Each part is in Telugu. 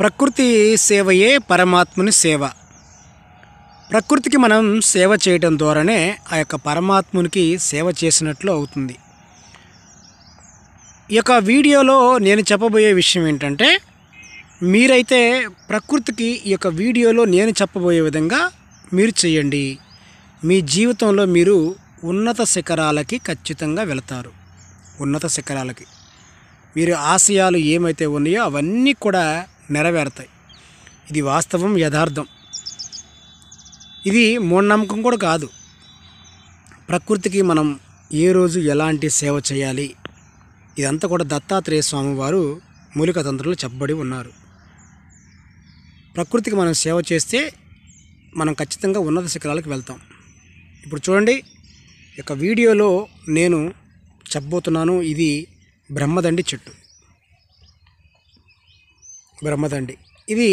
ప్రకృతి సేవయే పరమాత్ముని సేవ. ప్రకృతికి మనం సేవ చేయటం ద్వారానే ఆ యొక్క పరమాత్మునికి సేవ చేసినట్లు అవుతుంది. ఈ యొక్క వీడియోలో నేను చెప్పబోయే విషయం ఏంటంటే మీరైతే ప్రకృతికి ఈ యొక్క వీడియోలో నేను చెప్పబోయే విధంగా మీరు చేయండి. మీ జీవితంలో మీరు ఉన్నత శిఖరాలకి ఖచ్చితంగా వెళతారు. ఉన్నత శిఖరాలకి. మీరు ఆశయాలు ఏమైతే ఉన్నాయో అవన్నీ కూడా నెరవేరుతాయి. ఇది వాస్తవం యథార్థం. ఇది మూఢనమ్మకం కూడా కాదు. ప్రకృతికి మనం ఏ రోజు ఎలాంటి సేవ చేయాలి? ఇదంతా కూడా దత్తాత్రేయ స్వామి వారు మూలిక తంత్రంలో చెప్పబడి ఉన్నారు. ప్రకృతికి మనం సేవ చేస్తే మనం ఖచ్చితంగా ఉన్నత శిఖరాలకు వెళ్తాం. ఇప్పుడు చూడండి ఈ యొక్క వీడియోలో నేను చెప్పబోతున్నాను ఇది బ్రహ్మదండి చెట్టు. బ్రహ్మదండి. ఇది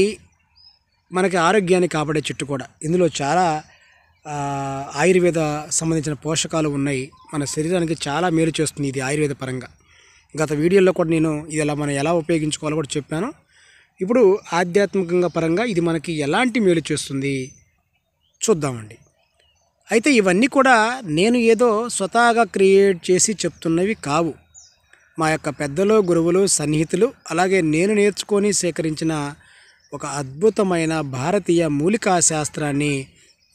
మనకి ఆరోగ్యాన్ని కాపాడే చెట్టు కూడా. ఇందులో చాలా ఆయుర్వేద సంబంధించిన పోషకాలు ఉన్నాయి. మన శరీరానికి చాలా మేలు చేస్తుంది ఇది ఆయుర్వేద పరంగా. గత వీడియోలో కూడా నేను ఇది ఎలా మనం ఎలా ఉపయోగించుకోవాలో కూడా చెప్పాను. ఇప్పుడు ఆధ్యాత్మికంగా పరంగా ఇది మనకి ఎలాంటి మేలు చేస్తుంది చూద్దామండి. అయితే ఇవన్నీ కూడా నేను ఏదో స్వతహాగా క్రియేట్ చేసి చెప్తున్నవి కావు. మా యొక్క పెద్దలు గురువులు సన్నిహితులు అలాగే నేను నేర్చుకొని సేకరించిన ఒక అద్భుతమైన భారతీయ మూలికా శాస్త్రాన్ని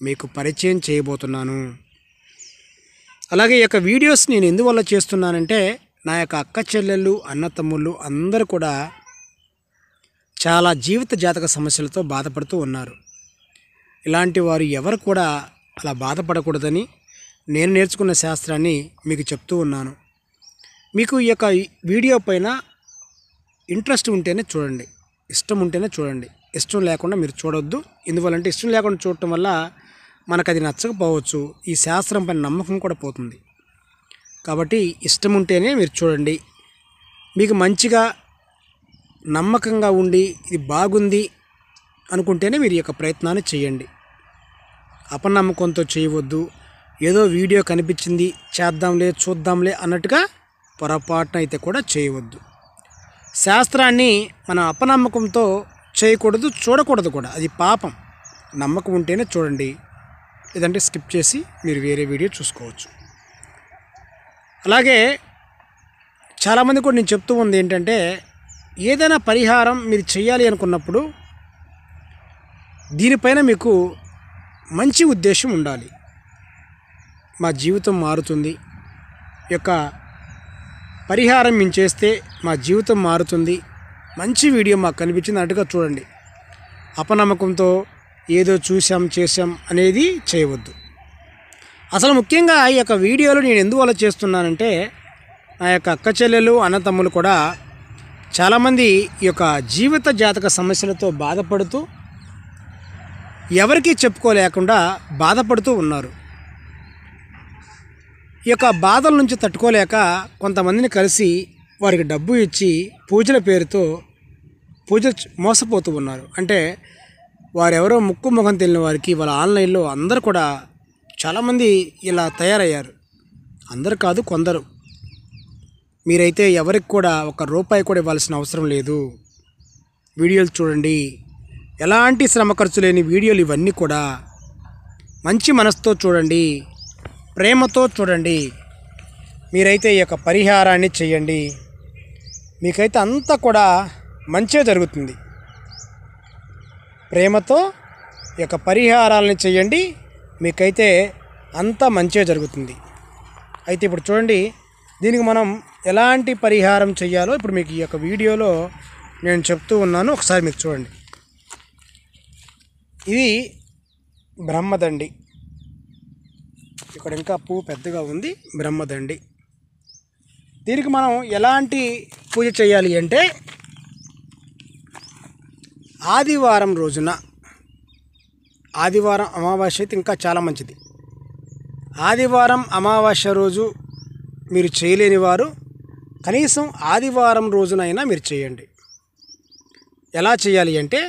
మీకు పరిచయం చేయబోతున్నాను. అలాగే ఈ యొక్క వీడియోస్ నేను ఎందువల్ల చేస్తున్నానంటే నా యొక్క అక్క చెల్లెళ్ళు అన్న తమ్ముళ్ళు అందరూ కూడా చాలా జీవిత జాతక సమస్యలతో బాధపడుతూ ఉన్నారు. ఇలాంటి వారు ఎవరు కూడా అలా బాధపడకూడదని నేను నేర్చుకున్న శాస్త్రాన్ని మీకు చెప్తూ ఉన్నాను. మీకు ఈ యొక్క వీడియో పైన ఇంట్రెస్ట్ ఉంటేనే చూడండి. ఇష్టం ఉంటేనే చూడండి. ఇష్టం లేకుండా మీరు చూడొద్దు. ఎందువల్లంటే ఇష్టం లేకుండా చూడటం వల్ల మనకు అది నచ్చకపోవచ్చు. ఈ శాస్త్రం పైన నమ్మకం కూడా పోతుంది. కాబట్టి ఇష్టం ఉంటేనే మీరు చూడండి. మీకు మంచిగా నమ్మకంగా ఉండి ఇది బాగుంది అనుకుంటేనే మీరు ఈ యొక్క ప్రయత్నాన్ని చేయండి. అపనమ్మకంతో చేయవద్దు. ఏదో వీడియో కనిపించింది చేద్దాంలే చూద్దాంలే అన్నట్టుగా పొరపాటున అయితే కూడా చేయవద్దు. శాస్త్రాన్ని మన అపనమ్మకంతో చేయకూడదు చూడకూడదు కూడా. అది పాపం. నమ్మకం ఉంటేనే చూడండి. లేదంటే స్కిప్ చేసి మీరు వేరే వీడియో చూసుకోవచ్చు. అలాగే చాలామంది కూడా నేను చెప్తూ ఉంది ఏంటంటే ఏదైనా పరిహారం మీరు చేయాలి అనుకున్నప్పుడు దీనిపైన మీకు మంచి ఉద్దేశం ఉండాలి. మా జీవితం మారుతుంది. యొక్క పరిహారం మేము చేస్తే మా జీవితం మారుతుంది. మంచి వీడియో మాకు కనిపించింది అటుగా చూడండి. అపనమ్మకంతో ఏదో చూసాం చేసాం అనేది చేయవద్దు. అసలు ముఖ్యంగా ఈ యొక్క వీడియోలు నేను ఎందువల్ల చేస్తున్నానంటే నా యొక్క అక్క చెల్లెలు అన్నతమ్ములు కూడా చాలామంది ఈ యొక్క జీవిత జాతక సమస్యలతో బాధపడుతూ ఎవరికీ చెప్పుకోలేకుండా బాధపడుతూ ఉన్నారు. ఈ యొక్క బాధల నుంచి తట్టుకోలేక కొంతమందిని కలిసి వారికి డబ్బు ఇచ్చి పూజల పేరుతో పూజ మోసపోతూ ఉన్నారు. అంటే వారెవరో ముక్కు ముఖం తెలియని వారికి వాళ్ళ ఆన్లైన్లో అందరు కూడా చాలామంది ఇలా తయారయ్యారు. అందరు కాదు కొందరు. మీరైతే ఎవరికి కూడా ఒక రూపాయి కూడా ఇవ్వాల్సిన అవసరం లేదు. వీడియోలు చూడండి. ఎలాంటి శ్రమ ఖర్చు లేని వీడియోలు ఇవన్నీ కూడా మంచి మనసుతో చూడండి. ప్రేమతో చూడండి. మీరైతే ఈ యొక్క పరిహారాన్ని చేయండి. మీకైతే అంతా కూడా మంచిగా జరుగుతుంది. ప్రేమతో ఈ యొక్క పరిహారాలను చేయండి. మీకైతే అంతా మంచిగా జరుగుతుంది. అయితే ఇప్పుడు చూడండి దీనికి మనం ఎలాంటి పరిహారం చేయాలో ఇప్పుడు మీకు ఈ యొక్క వీడియోలో నేను చెప్తూ ఉన్నాను. ఒకసారి మీకు చూడండి. ఇది బ్రహ్మదండి. ఇక్కడ ఇంకా పువ్వు పెద్దగా ఉంది బ్రహ్మదండి. దీనికి మనం ఎలాంటి పూజ చేయాలి అంటే ఆదివారం రోజున ఆదివారం అమావాస్య అయితే ఇంకా చాలా మంచిది. ఆదివారం అమావాస్య రోజు మీరు చేయలేని వారు కనీసం ఆదివారం రోజునైనా మీరు చేయండి. ఎలా చేయాలి అంటే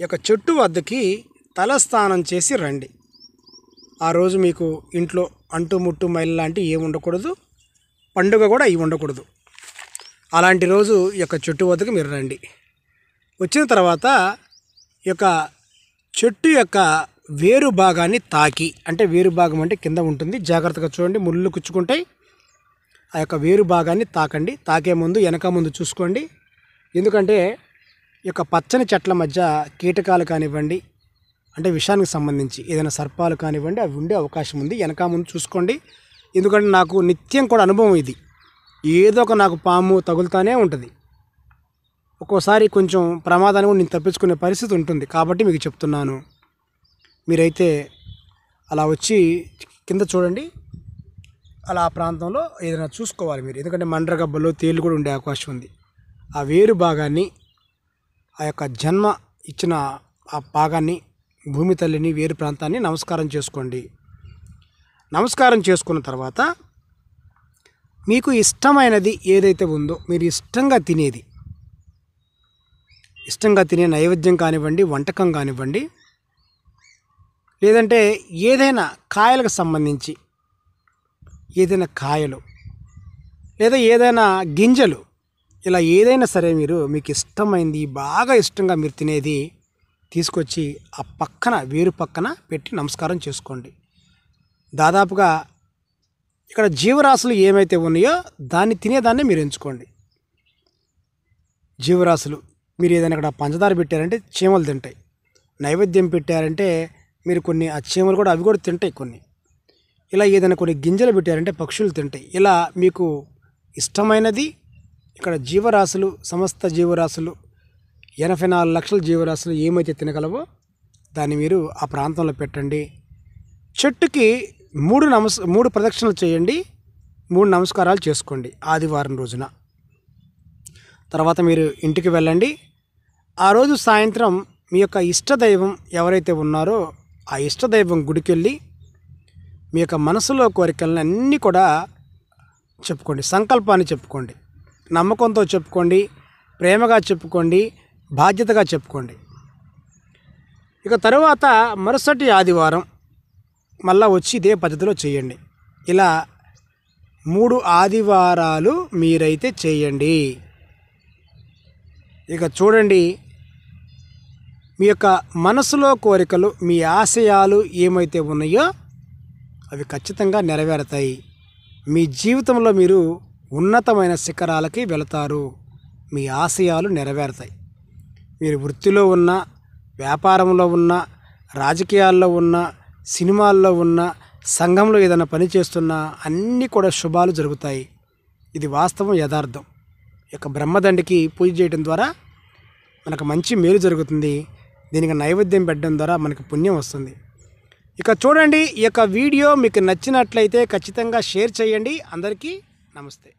ఈ యొక్క చెట్టు వద్దకి తలస్నానం చేసి రండి. ఆ రోజు మీకు ఇంట్లో అంటు ముట్టు మైలు లాంటివి ఏమి ఉండకూడదు. పండుగ కూడా ఇవి ఉండకూడదు. అలాంటి రోజు ఈ యొక్క చెట్టు వద్దకు మీరు రండి. వచ్చిన తర్వాత ఈ యొక్క చెట్టు యొక్క వేరు భాగాన్ని తాకి అంటే వేరు భాగం అంటే కింద ఉంటుంది. జాగ్రత్తగా చూడండి ముళ్ళు కుచ్చుకుంటాయి. ఆ యొక్క వేరు భాగాన్ని తాకండి. తాకే ముందు వెనక ముందు చూసుకోండి. ఎందుకంటే ఈ యొక్క పచ్చని చెట్ల మధ్య కీటకాలు కానివ్వండి అంటే విషానికి సంబంధించి ఏదైనా సర్పాలు కానివ్వండి అవి ఉండే అవకాశం ఉంది. వెనక ముందు చూసుకోండి. ఎందుకంటే నాకు నిత్యం కూడా అనుభవం ఇది. ఏదో ఒక నాకు పాము తగులుతానే ఉంటుంది. ఒక్కోసారి కొంచెం ప్రమాదాన్ని కూడా నేను తప్పించుకునే పరిస్థితి ఉంటుంది. కాబట్టి మీకు చెప్తున్నాను. మీరైతే అలా వచ్చి కింద చూడండి. అలా ఆ ప్రాంతంలో ఏదైనా చూసుకోవాలి మీరు. ఎందుకంటే మండ్రగబ్బలో తేలు కూడా ఉండే అవకాశం ఉంది. ఆ వేరు భాగాన్ని ఆ యొక్క జన్మ ఇచ్చిన ఆ భాగాన్ని భూమి తల్లిని వేరు ప్రాంతాన్ని నమస్కారం చేసుకోండి. నమస్కారం చేసుకున్న తర్వాత మీకు ఇష్టమైనది ఏదైతే ఉందో మీరు ఇష్టంగా తినేది. ఇష్టంగా తినే నైవేద్యం కానివ్వండి వంటకం కానివ్వండి లేదంటే ఏదైనా కాయలకు సంబంధించి ఏదైనా కాయలు లేదా ఏదైనా గింజలు ఇలా ఏదైనా సరే మీరు మీకు ఇష్టమైంది బాగా ఇష్టంగా మీరు తినేది తీసుకొచ్చి ఆ పక్కన వేరు పక్కన పెట్టి నమస్కారం చేసుకోండి. దాదాపుగా ఇక్కడ జీవరాశులు ఏమైతే ఉన్నాయో దాన్ని తినేదాన్ని మీరు ఎంచుకోండి. జీవరాశులు మీరు ఏదైనా ఇక్కడ పంచదార పెట్టారంటే చీమలు తింటాయి. నైవేద్యం పెట్టారంటే మీరు కొన్ని ఆ చీమలు కూడా అవి కూడా తింటాయి కొన్ని. ఇలా ఏదైనా కొన్ని గింజలు పెట్టారంటే పక్షులు తింటాయి. ఇలా మీకు ఇష్టమైనది ఇక్కడ జీవరాశులు సమస్త జీవరాశులు ఎనభై నాలుగు లక్షల జీవరాశులు ఏమైతే తినగలవో దాన్ని మీరు ఆ ప్రాంతంలో పెట్టండి. చెట్టుకి మూడు నమస్ మూడు ప్రదక్షిణలు చేయండి. మూడు నమస్కారాలు చేసుకోండి ఆదివారం రోజున. తర్వాత మీరు ఇంటికి వెళ్ళండి. ఆ రోజు సాయంత్రం మీ యొక్క ఇష్టదైవం ఎవరైతే ఉన్నారో ఆ ఇష్టదైవం గుడికి వెళ్ళి మీ యొక్క మనసులో కోరికలను అన్నీ కూడా చెప్పుకోండి. సంకల్పాన్ని చెప్పుకోండి. నమ్మకంతో చెప్పుకోండి. ప్రేమగా చెప్పుకోండి. బాధ్యతగా చెప్పుకోండి. ఇక తరువాత మరుసటి ఆదివారం మళ్ళా వచ్చి ఇదే పద్ధతిలో చేయండి. ఇలా మూడు ఆదివారాలు మీరైతే చేయండి. ఇక చూడండి మీ యొక్క మనసులో కోరికలు మీ ఆశయాలు ఏమైతే ఉన్నాయో అవి ఖచ్చితంగా నెరవేరుతాయి. మీ జీవితంలో మీరు ఉన్నతమైన శిఖరాలకి వెళతారు. మీ ఆశయాలు నెరవేరుతాయి. మీరు వృత్తిలో ఉన్న వ్యాపారంలో ఉన్న రాజకీయాల్లో ఉన్న సినిమాల్లో ఉన్న సంఘంలో ఏదైనా పని చేస్తున్నా అన్నీ కూడా శుభాలు జరుగుతాయి. ఇది వాస్తవం యథార్థం. యొక్క బ్రహ్మదండికి పూజ చేయడం ద్వారా మనకు మంచి మేలు జరుగుతుంది. దీనికి నైవేద్యం పెట్టడం ద్వారా మనకు పుణ్యం వస్తుంది. ఇక చూడండి ఈ యొక్క వీడియో మీకు నచ్చినట్లయితే ఖచ్చితంగా షేర్ చేయండి. అందరికీ నమస్తే.